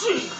Shh.